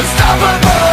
unstoppable.